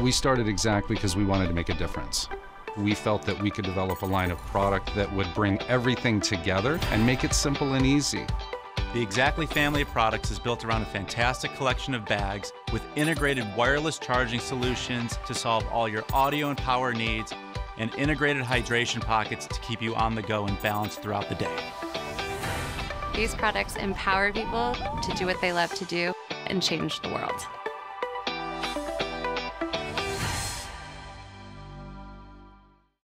We started Xactly because we wanted to make a difference. We felt that we could develop a line of product that would bring everything together and make it simple and easy. The Xactly family of products is built around a fantastic collection of bags with integrated wireless charging solutions to solve all your audio and power needs and integrated hydration pockets to keep you on the go and balanced throughout the day. These products empower people to do what they love to do and change the world.